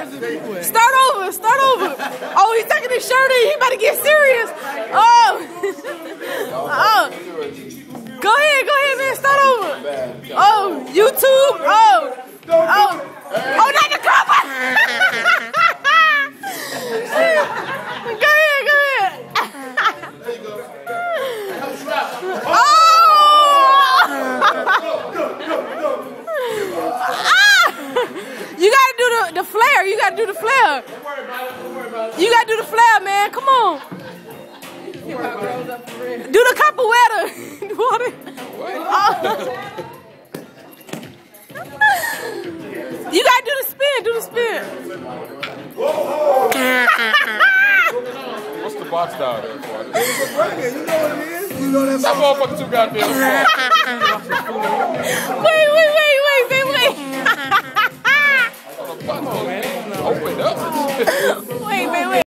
Start over. Start over. Oh, he's taking his shirt in. He about to get serious. Oh. oh. Go ahead. Go ahead, man. Start over. Oh, YouTube. Oh. The, the flare. You gotta do the flare. You gotta do the flare, man. Come on. Do the capoeira. Water. Oh. You gotta do the spin. Do the spin. What's the box down there for? You know what it is? You know that's That motherfucker too goddamn Open